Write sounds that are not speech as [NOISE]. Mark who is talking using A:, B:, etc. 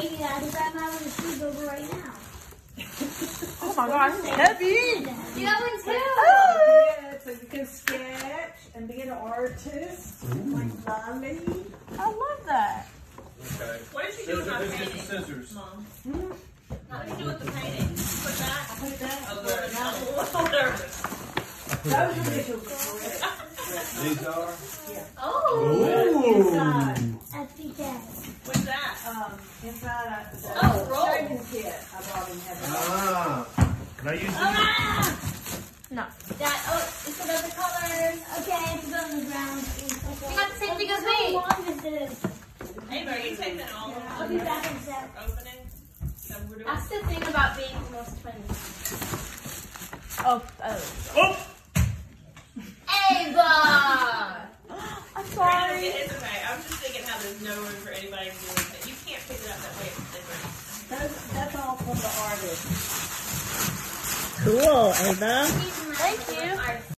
A: gave you that because I'm out of the shoes over right now.
B: Oh my gosh, it's heavy.
A: You got one too.
C: Oh, yeah, so you can sketch and be an artist like Lolly.
B: I love that.
D: Okay.
E: What did you do with my
D: the
E: painting,
D: scissors.
E: Mom? Hmm? What did you do with the painting? Put that?
C: I put that.
E: Oh, good. I'm a little nervous.
C: Those initials are correct.
D: These are?
E: Oh,
C: Inside,
A: That's because.
E: what's that?
C: Um, inside I, the
E: Oh, roll.
C: shaping kit I brought in heaven.
D: Ah. Can I use these?
A: Ah!
B: No.
A: That, oh, it's about the colors. Okay, it's on the ground. You got the same thing as me. How long is this?
E: Hey, are you taking all of
A: I'll be back in a sec.
E: opening? So we're doing.
A: That's the thing about being the most twins.
B: Oh, oh.
D: Oh!
A: Ava! [GASPS]
B: I'm
E: Sorry.
B: sorry.
E: It's okay. I was just thinking how there's no room for anybody to do it.
C: That's, that's all from the artist.
B: Cool, Ava.
A: Thank you.